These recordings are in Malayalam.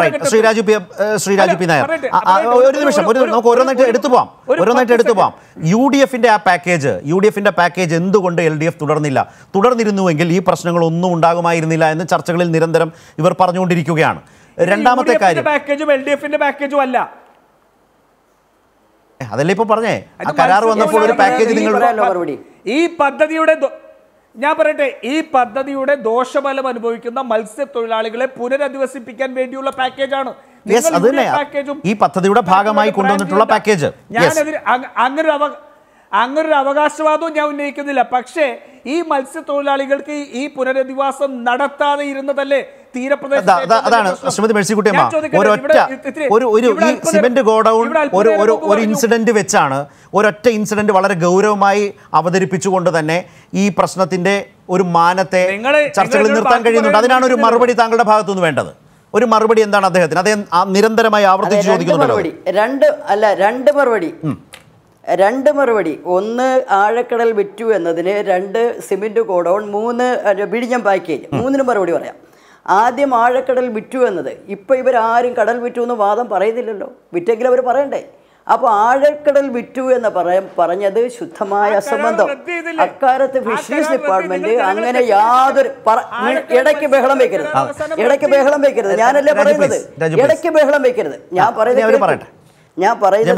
Sreeraju P Sreeraju P Nair. ഒരു നിമിഷം ഒരു നമുക്ക് ഓരോന്നായിട്ട് എടുത്തു പോവാം. ഓരോന്നായിട്ട് എടുത്തു പോവാം. യു ഡി എഫിന്റെ ആ പാക്കേജ് യു ഡി എഫിന്റെ പാക്കേജ് എന്തുകൊണ്ട് എൽ ഡി എഫ് തുടർന്നില്ല? തുടർന്നിരുന്നുവെങ്കിൽ ഈ പ്രശ്നങ്ങളൊന്നും ഉണ്ടാകുമായിരുന്നില്ല എന്ന് ചർച്ചകളിൽ നിരന്തരം ഇവർ പറഞ്ഞുകൊണ്ടിരിക്കുകയാണ്. രണ്ടാമത്തെ കാര്യം. പാക്കേജും എൽ ഡി എഫിന്റെ പാക്കേജും അല്ല. അതല്ലേ ഇപ്പൊ പറഞ്ഞേ? ആ കരാർ വന്നപ്പോൾ ഒരു പാക്കേജ് ഈ നിങ്ങൾ. ഈ പദ്ധതിയുടെ ഞാൻ പറയട്ടെ ഈ പദ്ധതിയുടെ ദോഷഫലം അനുഭവിക്കുന്ന മത്സ്യത്തൊഴിലാളികളെ പുനരധിവസിപ്പിക്കാൻ വേണ്ടിയുള്ള പാക്കേജാണ്. ഈ പദ്ധതിയുടെ ഭാഗമായി കൊണ്ടുവന്നിട്ടുള്ള പാക്കേജ്. ഞാനതിന് അങ്ങനെ അങ്ങനൊരു അവ അങ്ങനൊരു അവകാശവാദവും ഞാൻ ഉന്നയിക്കുന്നില്ല. പക്ഷേ ഈ മത്സ്യത്തൊഴിലാളികൾക്ക് ഈ പുനരധിവാസം നടത്താതെ ഇരുന്നതല്ലേ അതാണ്. ശ്രീമതി മേഴ്സിക്കുട്ടിയമ്മ ഒരൊറ്റ ഒരു ഒരു ഈ സിമെന്റ് ഗോഡൌൺ ഒരു ഒരു ഒരു ഇൻസിഡന്റ് വെച്ചാണ് ഒരൊറ്റ ഇൻസിഡന്റ് വളരെ ഗൗരവമായി അവതരിപ്പിച്ചുകൊണ്ട് തന്നെ ഈ പ്രശ്നത്തിന്റെ ഒരു മാനത്തെ ചർച്ചകളിൽ നിർത്താൻ കഴിയുന്നുണ്ട്. അതിനാണ് ഒരു മറുപടി താങ്കളുടെ ഭാഗത്തുനിന്ന് വേണ്ടത്. ഒരു മറുപടി എന്താണ് അദ്ദേഹത്തിന്? അദ്ദേഹം നിരന്തരമായി ആവർത്തിച്ച് രണ്ട് രണ്ട് അല്ല രണ്ട് മറുപടി. രണ്ട് മറുപടി. ഒന്ന് ആഴക്കടൽ വിറ്റു എന്നതിന് രണ്ട് സിമെന്റ് ഗോഡൌൺ മൂന്ന് വിഴിഞ്ഞം പാക്കേജ്. മൂന്നിനും മറുപടി പറയാം. ആദ്യം ആഴക്കടൽ വിറ്റു എന്നത്. ഇപ്പോൾ ഇവരാരും കടൽ വിറ്റു എന്ന് വാദം പറയുന്നില്ലല്ലോ. വിറ്റെങ്കിൽ അവർ പറയണ്ടേ? അപ്പോൾ ആഴക്കടൽ വിറ്റു എന്ന് പറയാൻ പറഞ്ഞത് ശുദ്ധമായ അസംബന്ധം. അക്കാലത്ത് ഫിഷറീസ് ഡിപ്പാർട്ട്മെന്റ് അങ്ങനെ യാതൊരു ഇടയ്ക്ക് ബഹളം വെക്കരുത്. ഇടയ്ക്ക് ബഹളം വെക്കരുത്. ഞാനല്ലേ പറയുന്നത്? ഇടയ്ക്ക് ബഹളം വെക്കരുത്. ഞാൻ പറയുന്നത്. ഞാൻ പറയുന്നത്.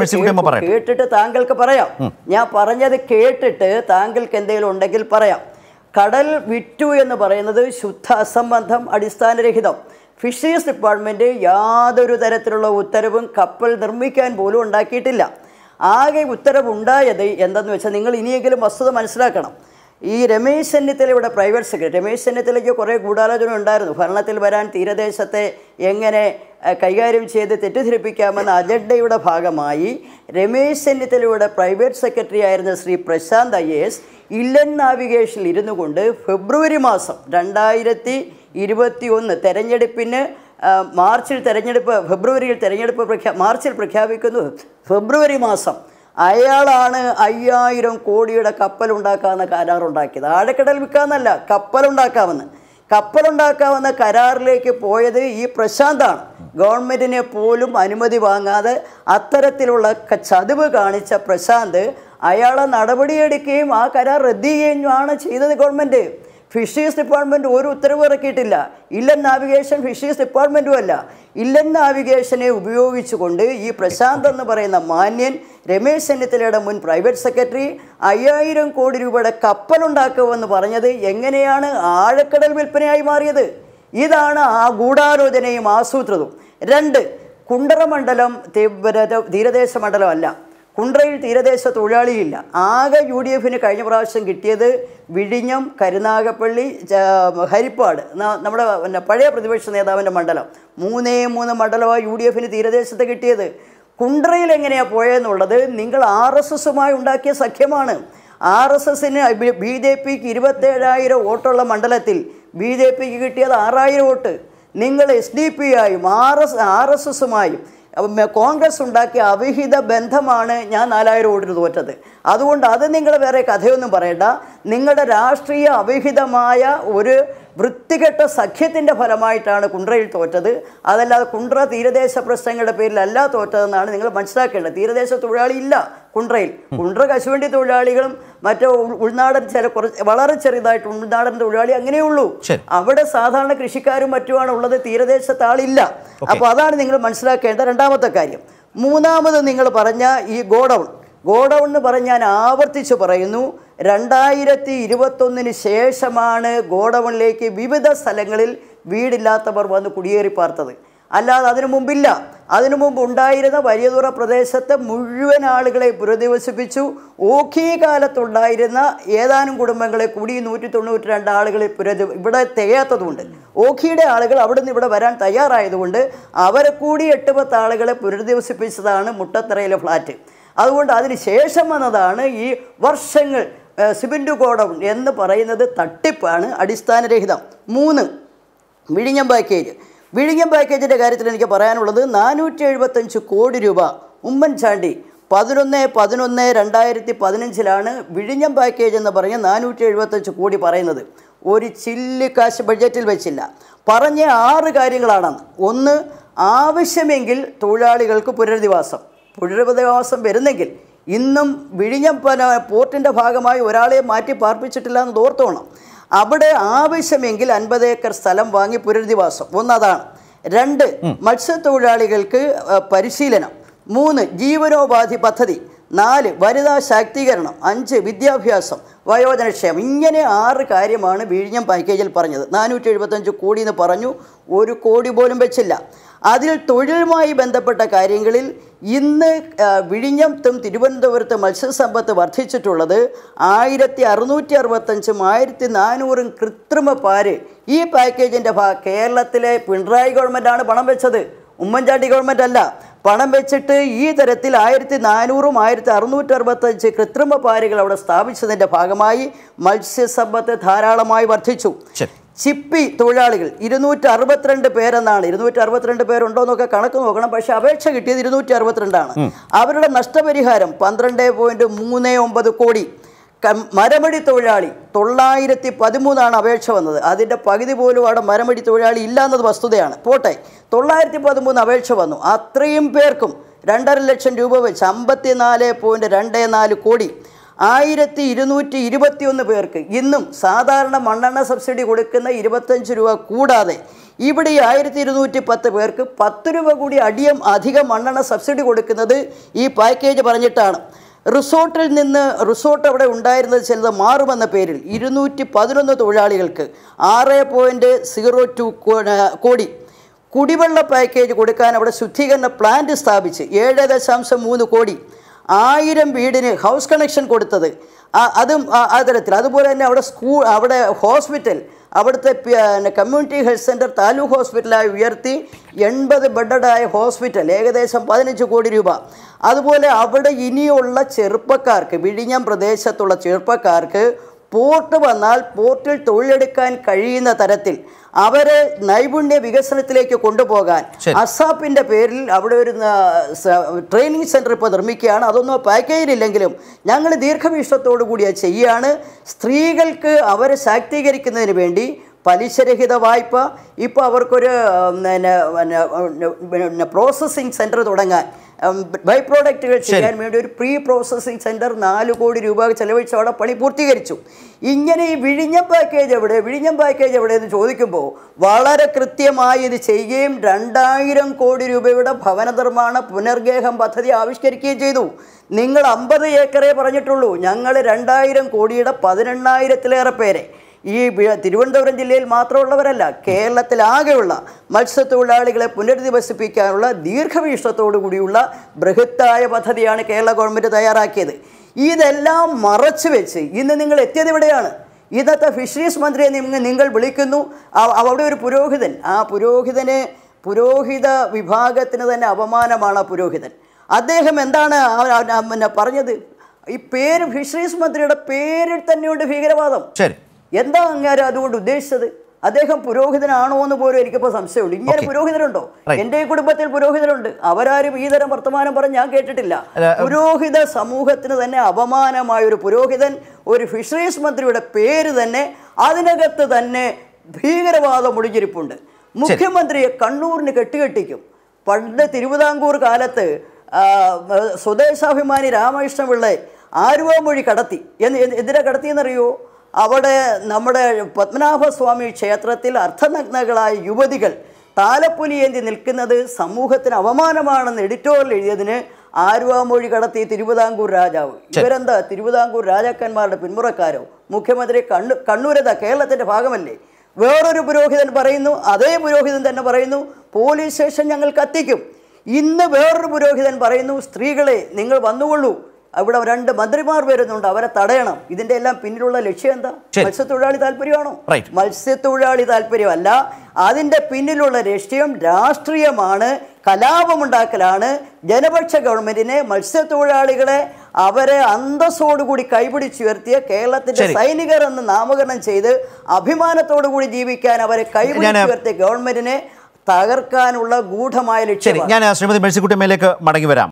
കേട്ടിട്ട് താങ്കൾക്ക് പറയാം. ഞാൻ പറഞ്ഞത് കേട്ടിട്ട് താങ്കൾക്ക് എന്തെങ്കിലും ഉണ്ടെങ്കിൽ പറയാം. കടൽ വിറ്റു എന്ന് പറയുന്നത് ശുദ്ധ അസംബന്ധം അടിസ്ഥാനരഹിതം ഫിഷറീസ് ഡിപ്പാർട്ട്മെന്റ് യാതൊരു തരത്തിലുള്ള ഉത്തരവും കപ്പൽ നിർമ്മിക്കാൻ പോലും ഉണ്ടാക്കിയിട്ടില്ല. ആകെ ഉത്തരവുണ്ടായത് എന്തെന്ന് വെച്ചാൽ നിങ്ങൾ ഇനിയെങ്കിലും വസ്തുത മനസ്സിലാക്കണം. ഈ രമേശ് ചെന്നിത്തലയുടെ പ്രൈവറ്റ് സെക്രട്ടറി രമേശ് ചെന്നിത്തലയ്ക്ക് കുറേ ഗൂഢാലോചന ഉണ്ടായിരുന്നു. ഭരണത്തിൽ വരാൻ തീരദേശത്തെ എങ്ങനെ കൈകാര്യം ചെയ്ത് തെറ്റിദ്ധരിപ്പിക്കാമെന്ന അജണ്ടയുടെ ഭാഗമായി രമേശ് ചെന്നിത്തലയുടെ പ്രൈവറ്റ് സെക്രട്ടറി ആയിരുന്ന ശ്രീ പ്രശാന്ത് ഐ എസ് ഇല്ലൻ നാവിഗേഷനിൽ ഇരുന്നു കൊണ്ട് ഫെബ്രുവരി മാസം രണ്ടായിരത്തി ഇരുപത്തി ഒന്ന് തെരഞ്ഞെടുപ്പിന് മാർച്ചിൽ തെരഞ്ഞെടുപ്പ് ഫെബ്രുവരിയിൽ തെരഞ്ഞെടുപ്പ് പ്രഖ്യാ മാർച്ചിൽ പ്രഖ്യാപിക്കുന്നു. ഫെബ്രുവരി മാസം അയാളാണ് അയ്യായിരം കോടിയുടെ കപ്പലുണ്ടാക്കാമെന്ന കരാറുണ്ടാക്കിയത്. ആഴക്കടൽ വിൽക്കാമെന്നല്ല കപ്പലുണ്ടാക്കാമെന്ന്. കപ്പലുണ്ടാക്കാമെന്ന കരാറിലേക്ക് പോയത് ഈ പ്രശാന്താണ്. ഗവൺമെന്റിനെ പോലും അനുമതി വാങ്ങാതെ അത്തരത്തിലുള്ള ചതിവ് കാണിച്ച പ്രശാന്ത് അയാളെ നടപടിയെടുക്കുകയും ആ കരാർ റദ്ദ് ചെയ്യുകയുമാണ് ചെയ്തത് ഗവൺമെന്റ് ഫിഷറീസ് ഡിപ്പാർട്ട്മെന്റ് ഒരു ഉത്തരവ് ഇറക്കിയിട്ടില്ല. ഇല്ലൻ നാവിഗേഷൻ ഫിഷറീസ് ഡിപ്പാർട്ട്മെന്റും അല്ല. ഇല്ലൻ നാവിഗേഷനെ ഉപയോഗിച്ചുകൊണ്ട് ഈ പ്രശാന്ത് എന്ന് പറയുന്ന മാന്യൻ രമേശ് ചെന്നിത്തലയുടെ മുൻ പ്രൈവറ്റ് സെക്രട്ടറി അയ്യായിരം കോടി രൂപയുടെ കപ്പലുണ്ടാക്കുമെന്ന് പറഞ്ഞത് എങ്ങനെയാണ് ആഴക്കടൽ വിൽപ്പനയായി മാറിയത്? ഇതാണ് ആ ഗൂഢാലോചനയും ആസൂത്രിതവും. രണ്ട് കുണ്ടറ മണ്ഡലം തീരദേശ മണ്ഡലമല്ല. കുണ്ട്രയിൽ തീരദേശ തൊഴിലാളിയില്ല. ആകെ യു ഡി എഫിന് കഴിഞ്ഞ പ്രാവശ്യം കിട്ടിയത് വിഴിഞ്ഞം കരുനാഗപ്പള്ളി ഹരിപ്പാട് നമ്മുടെ പിന്നെ പഴയ പ്രതിപക്ഷ നേതാവിന്റെ മണ്ഡലം. മൂന്നേ മൂന്ന് മണ്ഡലമാണ് യു ഡി എഫിന് തീരദേശത്ത് കിട്ടിയത്. കുണ്ട്രയിൽ എങ്ങനെയാണ് പോയെന്നുള്ളത് നിങ്ങൾ ആർ എസ് എസുമായി ഉണ്ടാക്കിയ സഖ്യമാണ്. ആർ എസ് എസിന് ബി ജെ പിക്ക് ഇരുപത്തേഴായിരം വോട്ടുള്ള മണ്ഡലത്തിൽ ബി ജെ പിക്ക് കിട്ടിയത് ആറായിരം വോട്ട്. നിങ്ങൾ എസ് ഡി പി ആയും ആർ എസ് ആർ എസ് എസുമായും കോൺഗ്രസ് ഉണ്ടാക്കിയ അവിഹിത ബന്ധമാണ് ഞാൻ നാലായിരം വോട്ടിന് തോറ്റത്. അതുകൊണ്ട് അത് നിങ്ങൾ വേറെ കഥയൊന്നും പറയണ്ട. നിങ്ങളുടെ രാഷ്ട്രീയ അവിഹിതമായ ഒരു വൃത്തികെട്ട സഖ്യത്തിന്റെ ഫലമായിട്ടാണ് കുണ്ട്രയിൽ തോറ്റത്. അതല്ലാതെ കുണ്ട്ര തീരദേശ പ്രശ്നങ്ങളുടെ പേരിലല്ല തോറ്റതെന്നാണ് നിങ്ങൾ മനസ്സിലാക്കേണ്ടത്. തീരദേശ തൊഴിലാളി ഇല്ല കുണ്ട്രയിൽ. കുണ്ട്ര കശുവണ്ടി തൊഴിലാളികളും മറ്റോ ഉൾനാടൻ ചില കുറച്ച് വളരെ ചെറുതായിട്ട് ഉൾനാടൻ തൊഴിലാളി അങ്ങനെയുള്ളൂ അവിടെ സാധാരണ കൃഷിക്കാരും മറ്റുമാണ് ഉള്ളത്. തീരദേശത്ത് ആളില്ല. അപ്പോൾ അതാണ് നിങ്ങൾ മനസ്സിലാക്കേണ്ട രണ്ടാമത്തെ കാര്യം. മൂന്നാമത് നിങ്ങൾ പറഞ്ഞ ഈ ഗോഡൗൺ. ഗോഡൗൺ എന്ന് പറഞ്ഞ് ഞാൻ ആവർത്തിച്ച് പറയുന്നു രണ്ടായിരത്തി ഇരുപത്തൊന്നിന് ശേഷമാണ് ഗോഡൗണിലേക്ക് വിവിധ സ്ഥലങ്ങളിൽ വീടില്ലാത്തവർ വന്ന് കുടിയേറി പാർത്തത്. അല്ലാതെ അതിനു മുമ്പില്ല. അതിനു മുമ്പ് ഉണ്ടായിരുന്ന വലിയതുറ പ്രദേശത്തെ മുഴുവൻ ആളുകളെ പുനരധിവസിപ്പിച്ചു. ഓഖി കാലത്തുണ്ടായിരുന്ന ഏതാനും കുടുംബങ്ങളെ കൂടി നൂറ്റി തൊണ്ണൂറ്റി രണ്ട് ആളുകളെ പുനരധി ഇവിടെ തികയാത്തതുകൊണ്ട് ഓഖിയുടെ ആളുകൾ അവിടെ നിന്ന് ഇവിടെ വരാൻ തയ്യാറായതുകൊണ്ട് അവരെ കൂടി എട്ട് പത്ത് ആളുകളെ പുനരധിവസിപ്പിച്ചതാണ് മുട്ടത്തറയിലെ ഫ്ലാറ്റ്. അതുകൊണ്ട് അതിന് ശേഷം വന്നതാണ് ഈ വർഷങ്ങൾ സിബിൻഡു ഗോഡൗൺ എന്ന് പറയുന്നത് തട്ടിപ്പാണ് അടിസ്ഥാനരഹിതം. മൂന്ന് വിഴിഞ്ഞം പാക്കേജ് വിഴിഞ്ഞം പാക്കേജിന്റെ കാര്യത്തിൽ എനിക്ക് പറയാനുള്ളത് നാനൂറ്റി എഴുപത്തഞ്ച് കോടി രൂപ ഉമ്മൻചാണ്ടി പതിനൊന്ന് പതിനൊന്ന് രണ്ടായിരത്തി പതിനഞ്ചിലാണ് വിഴിഞ്ഞം പാക്കേജ് എന്ന് പറഞ്ഞ് നാനൂറ്റി എഴുപത്തഞ്ച് കോടി പറയുന്നത്. ഒരു ചില്ല് കാശ് ബഡ്ജറ്റിൽ വെച്ചില്ല. പറഞ്ഞ ആറ് കാര്യങ്ങളാണെന്ന്. ഒന്ന് ആവശ്യമെങ്കിൽ തൊഴിലാളികൾക്ക് പുനരധിവാസം. പുനരധിവാസം വരുന്നെങ്കിൽ ഇന്നും വിഴിഞ്ഞം പോർട്ടിന്റെ ഭാഗമായി ഒരാളെ മാറ്റി പാർപ്പിച്ചിട്ടില്ല എന്ന് ഓർത്തോണം. അവിടെ ആവശ്യമെങ്കിൽ അൻപത് ഏക്കർ സ്ഥലം വാങ്ങി പുനരധിവാസം. ഒന്നതാണ്. രണ്ട് മത്സ്യത്തൊഴിലാളികൾക്ക് പരിശീലനം. മൂന്ന് ജീവനോപാധി പദ്ധതി. നാല് വനിതാ ശാക്തീകരണം. അഞ്ച് വിദ്യാഭ്യാസം. വയോജനക്ഷേമം. ഇങ്ങനെ ആറ് കാര്യമാണ് വിഴിഞ്ഞം പാക്കേജിൽ പറഞ്ഞത്. നാനൂറ്റി എഴുപത്തഞ്ച് കോടി എന്ന് പറഞ്ഞു ഒരു കോടി പോലും വെച്ചില്ല. അതിൽ തൊഴിലുമായി ബന്ധപ്പെട്ട കാര്യങ്ങളിൽ ഇന്ന് വിഴിഞ്ഞത്തും തിരുവനന്തപുരത്ത് മത്സ്യസമ്പത്ത് വർദ്ധിച്ചിട്ടുള്ളത് ആയിരത്തി അറുന്നൂറ്റി അറുപത്തഞ്ചും ആയിരത്തി നാനൂറും കൃത്രിമ പാര് ഈ പാക്കേജിന്റെ ഭാഗ കേരളത്തിലെ പിണറായി ഗവൺമെന്റാണ് പണം വെച്ചത്. ഉമ്മൻചാണ്ടി ഗവൺമെന്റ് അല്ല പണം വെച്ചിട്ട് ഈ തരത്തിൽ ആയിരത്തി നാനൂറും ആയിരത്തി അറുന്നൂറ്റി അറുപത്തഞ്ച് കൃത്രിമ പാരികൾ അവിടെ സ്ഥാപിച്ചതിന്റെ ഭാഗമായി മത്സ്യസമ്പത്ത് ധാരാളമായി വർദ്ധിച്ചു. ചിപ്പി തൊഴിലാളികൾ ഇരുന്നൂറ്റി അറുപത്തിരണ്ട് പേരെന്നാണ്. ഇരുന്നൂറ്റി അറുപത്തിരണ്ട് പേരുണ്ടോ എന്നൊക്കെ കണക്ക് നോക്കണം. പക്ഷെ അപേക്ഷ കിട്ടിയത് ഇരുന്നൂറ്റി അറുപത്തിരണ്ടാണ് അവരുടെ നഷ്ടപരിഹാരം പന്ത്രണ്ട് പോയിന്റ് മൂന്ന് ഒമ്പത് കോടി. മരമടി തൊഴിലാളി തൊള്ളായിരത്തി പതിമൂന്നാണ് അപേക്ഷ വന്നത്. അതിന്റെ പകുതി പോലും അവിടെ മരമടി തൊഴിലാളി ഇല്ല എന്നത് വസ്തുതയാണ്. പോട്ടെ തൊള്ളായിരത്തി പതിമൂന്ന് അപേക്ഷ വന്നു. അത്രയും പേർക്കും രണ്ടര ലക്ഷം രൂപ വെച്ച് അമ്പത്തി നാല് പോയിന്റ് രണ്ട് നാല് കോടി ആയിരത്തി ഇരുന്നൂറ്റി ഇരുപത്തിയൊന്ന് പേർക്ക് ഇന്നും സാധാരണ മണ്ണെണ്ണ സബ്സിഡി കൊടുക്കുന്ന ഇരുപത്തഞ്ച് രൂപ കൂടാതെ ഇവിടെ ഈ ആയിരത്തി ഇരുന്നൂറ്റി പത്ത് പേർക്ക് പത്ത് രൂപ കൂടി അടിയം അധികം മണ്ണെണ്ണ സബ്സിഡി കൊടുക്കുന്നത് ഈ പാക്കേജ് പറഞ്ഞിട്ടാണ്. റിസോർട്ടിൽ നിന്ന് റിസോർട്ട് അവിടെ ഉണ്ടായിരുന്നത് ചിലത് മാറുമെന്ന പേരിൽ ഇരുന്നൂറ്റി പതിനൊന്ന് തൊഴിലാളികൾക്ക് ആറ് പോയിന്റ് സീറോ ടു കോടി കുടിവെള്ള പാക്കേജ് കൊടുക്കാൻ അവിടെ ശുദ്ധീകരണ പ്ലാന്റ് സ്ഥാപിച്ച് ഏഴ് ദശാംശം മൂന്ന് കോടി ആയിരം വീടിന് ഹൗസ് കണക്ഷൻ കൊടുത്തത്. അതും ആ- തരത്തിൽ. അതുപോലെ തന്നെ അവിടെ സ്കൂൾ അവിടെ ഹോസ്പിറ്റൽ അവിടുത്തെ പിന്നെ കമ്മ്യൂണിറ്റി ഹെൽത്ത് സെന്റർ താലൂക്ക് ഹോസ്പിറ്റലായി ഉയർത്തി എൺപത് ബെഡഡായ ഹോസ്പിറ്റൽ ഏകദേശം പതിനഞ്ച് കോടി രൂപ. അതുപോലെ അവിടെ ഇനിയുള്ള ചെറുപ്പക്കാർക്ക് വിഴിഞ്ഞം പ്രദേശത്തുള്ള ചെറുപ്പക്കാർക്ക് പോർട്ട് വന്നാൽ പോർട്ടിൽ തൊഴിലെടുക്കാൻ കഴിയുന്ന തരത്തിൽ അവരെ നൈപുണ്യ വികസനത്തിലേക്ക് കൊണ്ടുപോകാൻ അസാപ്പിന്റെ അസാപ്പിന്റെ പേരിൽ അവിടെ ഒരു ട്രെയിനിങ് സെന്റർ ഇപ്പോൾ നിർമ്മിക്കുകയാണ്. അതൊന്നും പാക്കേജിലില്ലെങ്കിലും ഞങ്ങൾ ദീർഘവീക്ഷണത്തോടു കൂടി അത് ചെയ്യുകയാണ് സ്ത്രീകൾക്ക് അവരെ ശാക്തീകരിക്കുന്നതിന് വേണ്ടി പലിശരഹിത വായ്പ ഇപ്പോൾ അവർക്കൊരു പിന്നെ പ്രോസസ്സിംഗ് സെന്റർ തുടങ്ങാൻ ബൈ പ്രോഡക്റ്റുകൾ ചെയ്യാൻ വേണ്ടി ഒരു പ്രീ പ്രോസസ്സിംഗ് സെന്റർ നാല് കോടി രൂപ ചെലവഴിച്ച് അവിടെ പണി പൂർത്തീകരിച്ചു. ഇങ്ങനെ ഈ വിഴിഞ്ഞം പാക്കേജ് എവിടെ വിഴിഞ്ഞം പാക്കേജ് എവിടെ എന്ന് ചോദിക്കുമ്പോൾ വളരെ കൃത്യമായി ഇത് ചെയ്യുകയും രണ്ടായിരം കോടി രൂപയുടെ ഭവന നിർമ്മാണ പുനർഗേഹം പദ്ധതി ആവിഷ്കരിക്കുകയും ചെയ്തു. നിങ്ങൾ അമ്പത് ഏക്കറേ പറഞ്ഞിട്ടുള്ളൂ. ഞങ്ങൾ രണ്ടായിരം കോടിയുടെ പതിനെണ്ണായിരത്തിലേറെ പേരെ. ഈ തിരുവനന്തപുരം ജില്ലയിൽ മാത്രമുള്ളവരല്ല കേരളത്തിലാകെയുള്ള മത്സ്യത്തൊഴിലാളികളെ പുനരധിവസിപ്പിക്കാനുള്ള ദീർഘവീക്ഷണത്തോടു കൂടിയുള്ള ബൃഹത്തായ പദ്ധതിയാണ് കേരള ഗവൺമെന്റ് തയ്യാറാക്കിയത്. ഇതെല്ലാം മറച്ചു വെച്ച് ഇന്ന് നിങ്ങൾ എത്തിയത് എവിടെയാണ് ഇന്നത്തെ ഫിഷറീസ് മന്ത്രിയെ നിങ്ങൾ നിങ്ങൾ വിളിക്കുന്നു. അവിടെ ഒരു പുരോഹിതൻ. ആ പുരോഹിതനെ പുരോഹിത വിഭാഗത്തിന് തന്നെ അപമാനമാണ് ആ പുരോഹിതൻ. അദ്ദേഹം എന്താണ് പിന്നെ പറഞ്ഞത്? ഈ പേര് ഫിഷറീസ് മന്ത്രിയുടെ പേരിൽ തന്നെയുണ്ട് ഭീകരവാദം. ശരി. എന്താ അങ്ങേരം അതുകൊണ്ട് ഉദ്ദേശിച്ചത്? അദ്ദേഹം പുരോഹിതനാണോ എന്ന് പോലും എനിക്കിപ്പോൾ സംശയമുണ്ട് ഇങ്ങനെ. പുരോഹിതരുണ്ടോ? എന്റെ എന്റെ കുടുംബത്തിൽ പുരോഹിതരുണ്ട്. അവരാരും ഈ തരം വർത്തമാനം പറഞ്ഞ് ഞാൻ കേട്ടിട്ടില്ല. പുരോഹിത സമൂഹത്തിന് തന്നെ അപമാനമായ ഒരു പുരോഹിതൻ ഒരു ഫിഷറീസ് മന്ത്രിയുടെ പേര് തന്നെ അതിനകത്ത് തന്നെ ഭീകരവാദം ഒളിഞ്ഞിരിപ്പുണ്ട് മുഖ്യമന്ത്രിയെ കണ്ണൂരിന് കെട്ടുകെട്ടിക്കും. പണ്ട് തിരുവിതാംകൂർ കാലത്ത് സ്വദേശാഭിമാനി രാമകൃഷ്ണപിള്ളെ ആരുവാമൊഴി കടത്തി. എന്ന് എന്ത് എന്തിനാ കടത്തിയെന്നറിയോ? അവിടെ നമ്മുടെ പത്മനാഭസ്വാമി ക്ഷേത്രത്തിൽ അർത്ഥനഗ്നകളായ യുവതികൾ താലപ്പൊലി ഏന്തി നിൽക്കുന്നത് സമൂഹത്തിന് അവമാനമാണെന്ന് എഡിറ്റോറിയൽ എഴുതിയതിന് ആരുവാമൊഴി കടത്തി തിരുവിതാംകൂർ രാജാവ്. ഇവരെന്താ? തിരുവിതാംകൂർ രാജാക്കന്മാരുടെ പിന്മുറക്കാരോ? മുഖ്യമന്ത്രി കണ്ണു കണ്ണൂരത കേരളത്തിന്റെ ഭാഗമല്ലേ? വേറൊരു പുരോഹിതൻ പറയുന്നു അതേ പുരോഹിതൻ തന്നെ പറയുന്നു പോലീസ് സ്റ്റേഷൻ ഞങ്ങൾ കത്തിക്കും. ഇന്ന് വേറൊരു പുരോഹിതൻ പറയുന്നു സ്ത്രീകളെ നിങ്ങൾ വന്നുകൊള്ളൂ. അവിടെ രണ്ട് മന്ത്രിമാർ വരുന്നുണ്ട്. അവരെ തടയണം. ഇതിന്റെ എല്ലാം പിന്നിലുള്ള ലക്ഷ്യം എന്താ? മത്സ്യത്തൊഴിലാളി താല്പര്യമാണോ. മത്സ്യത്തൊഴിലാളി താല്പര്യമല്ല. അതിന്റെ പിന്നിലുള്ള ലക്ഷ്യം രാഷ്ട്രീയമാണ്. കലാപമുണ്ടാക്കലാണ്. ജനപക്ഷ ഗവൺമെന്റിനെ മത്സ്യത്തൊഴിലാളികളെ അവരെ അന്തസ്സോടുകൂടി കൈപിടിച്ചുയർത്തിയ കേരളത്തിന്റെ സൈനികർ എന്ന് നാമകരണം ചെയ്ത് അഭിമാനത്തോടു കൂടി ജീവിക്കാൻ അവരെ കൈപിടിച്ചുയർത്തിയ ഗവൺമെന്റിനെ തകർക്കാനുള്ള ഗൂഢമായ ലക്ഷ്യം ഞാൻ ശ്രീമതി മേഴ്സിക്കുട്ടിയമ്മയിലേക്ക് മടങ്ങി വരാം.